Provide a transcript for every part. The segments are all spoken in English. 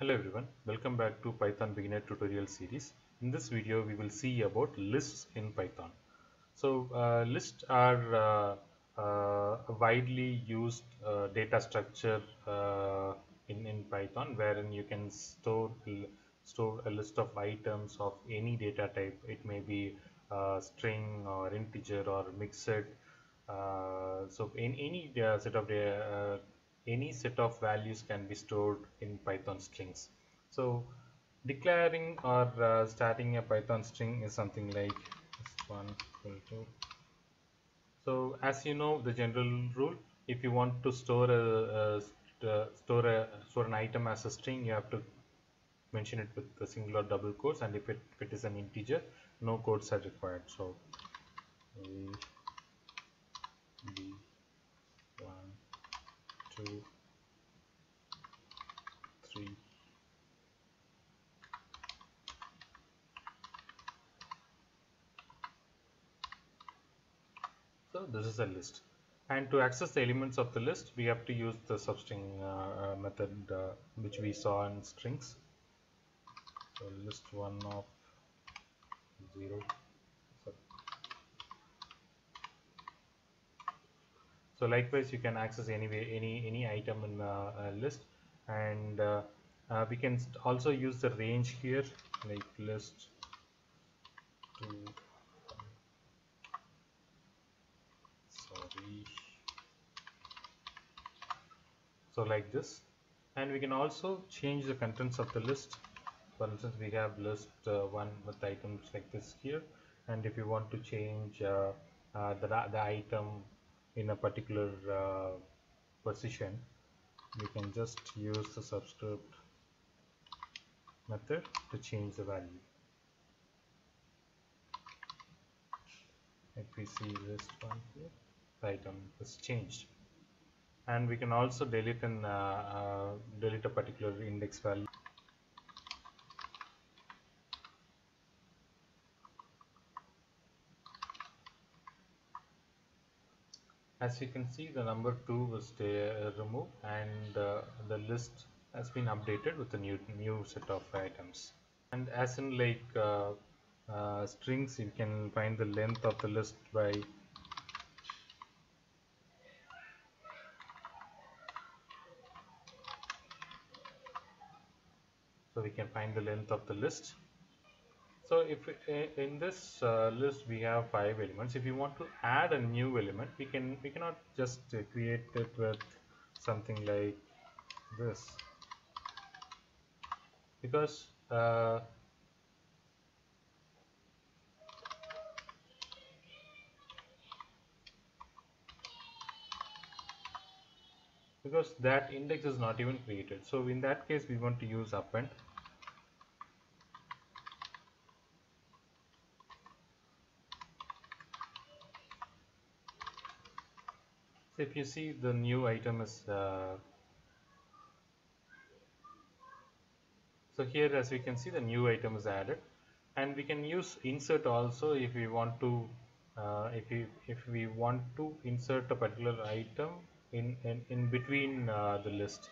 Hello everyone, welcome back to Python beginner tutorial series. In this video we will see about lists in Python. So uh, lists are uh, uh, a widely used uh, data structure uh, in, in Python wherein you can store store a list of items of any data type. It may be uh, string or integer or mixed. so in any set of data any set of values can be stored in Python strings. So declaring or uh, starting a Python string is something like one equal to. So as you know the general rule, if you want to store a, a store a store an item as a string, you have to mention it with the single or double quotes, and if it, if it is an integer, no quotes are required. So a, b, two, three. So this is a list and to access the elements of the list we have to use the substring uh, method uh, which we saw in strings. So list one of zero so likewise you can access anyway any any item in a list. And uh, uh, we can also use the range here like list to sorry. So like this. And we can also change the contents of the list. For instance we have list uh, one with items like this here. And if you want to change uh, uh, the, the item in a particular uh, position we can just use the subscript method to change the value. If we see this one here. Item is changed. And we can also delete an uh, uh, delete a particular index value as you can see the number 2 was uh, removed and uh, the list has been updated with a new new set of items. And as in like uh, uh, strings you can find the length of the list by so we can find the length of the list so if in this uh, list we have five elements. If you want to add a new element we can we cannot just uh, create it with something like this. Because uh, because that index is not even created. So in that case we want to use append if you see the new item is uh, so here as we can see the new item is added. And we can use insert also if we want to uh, if we if we want to insert a particular item in in, in between uh, the list.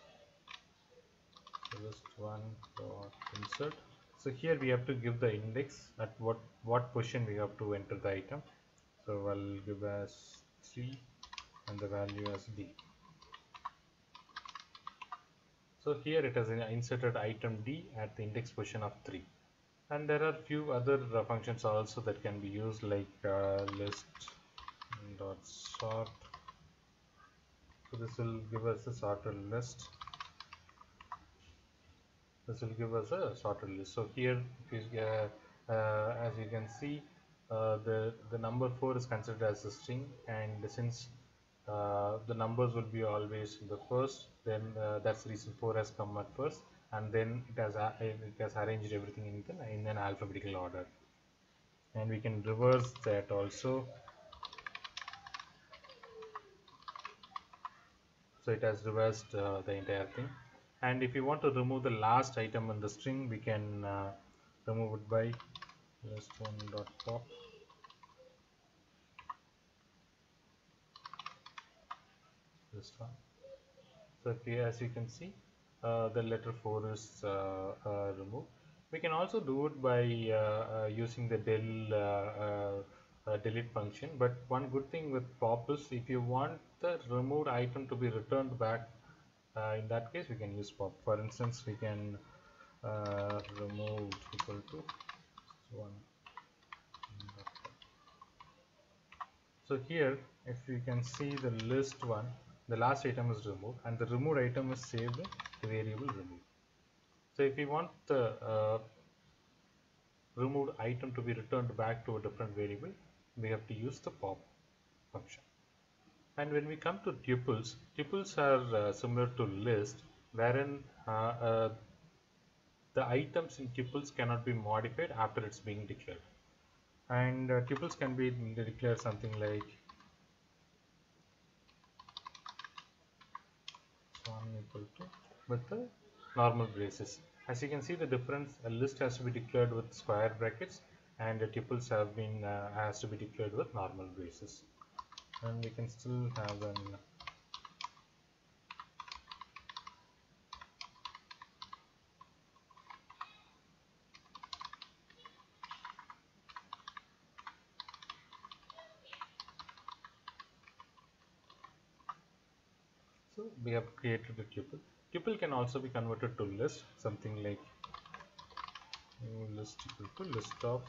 So list one dot insert. So here we have to give the index at what what position we have to enter the item. So I'll give as 3 and the value as d. So here it has inserted item d at the index position of 3 and there are few other uh, functions also that can be used like uh, list dot sort. So this will give us a sorted list. This will give us a sorted list. So here you, uh, uh, as you can see uh, the the number 4 is considered as a string. And since uh, the numbers will be always in the first then uh, that's reason 4 has come at first and then it has uh, it has arranged everything in, the, in an alphabetical order. And we can reverse that also. So it has reversed uh, the entire thing. And if you want to remove the last item in the string we can uh, remove it by list one dot pop this one so here as you can see uh, the letter 4 is uh, uh, removed. We can also do it by uh, using the del delete function but one good thing with pop is if you want the removed item to be returned back in that case we can use pop. For instance we can remove equal to 1 so here if you can see the list one the last item is removed and the removed item is saved the variable remove so if we want the uh, removed item to be returned back to a different variable we have to use the pop function. And when we come to tuples tuples are uh, similar to list wherein uh, uh the items in tuples cannot be modified after it's being declared. And uh, tuples can be declared something like equal to with the normal braces as you can see the difference a list has to be declared with square brackets and the tuples have been uh, has to be declared with normal braces and we can still have an So we have created a tuple. Tuple can also be converted to list, something like list equal to list of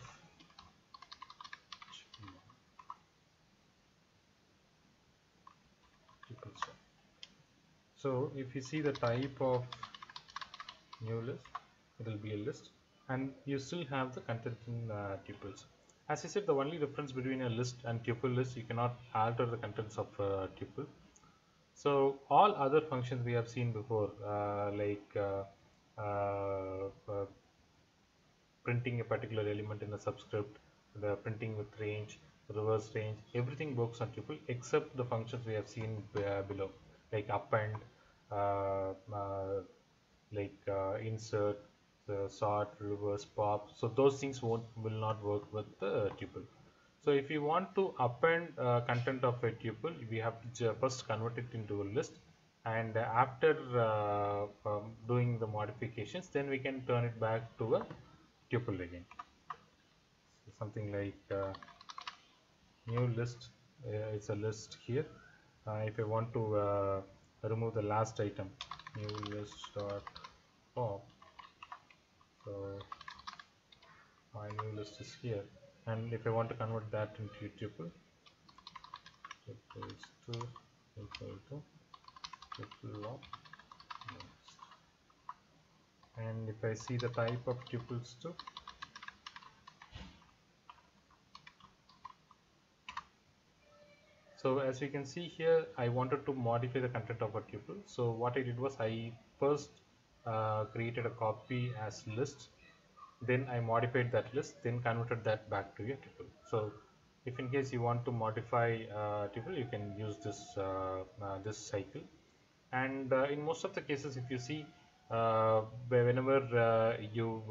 tuples. So if you see the type of new list, it will be a list and you still have the content in uh, tuples. As I said, the only difference between a list and tuple is you cannot alter the contents of a tuple so all other functions we have seen before uh, like uh, uh, uh, printing a particular element in a subscript, the printing with range, reverse range, everything works on tuple except the functions we have seen below like append, like insert, sort, reverse, pop. So those things won't will not work with the tuple. So if you want to append uh, content of a tuple, we have to first convert it into a list and after uh, um, doing the modifications then we can turn it back to a tuple again. So something like uh, new list, uh, it's a list here. Uh, if I want to uh, remove the last item, new list dot pop. So my new list is here and if I want to convert that into tuple 2 equal to tuple of next. And if I see the type of tuples too so as you can see here I wanted to modify the content of a tuple. So what I did was I first uh, created a copy as list then I modified that list then converted that back to a tuple. So if in case you want to modify uh, tuple you can use this uh, uh, this cycle. And uh, in most of the cases if you see uh, whenever uh, you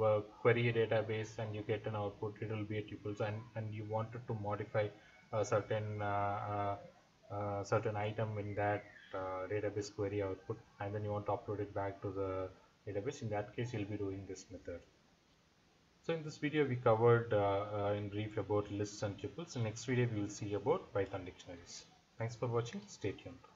query a database and you get an output it will be a tuple and, and you wanted to modify a certain certain item in that database query output and then you want to upload it back to the database in that case you'll be doing this method so in this video we covered uh, uh, in brief about lists and tuples. In next video we will see about Python dictionaries. Thanks for watching. Stay tuned.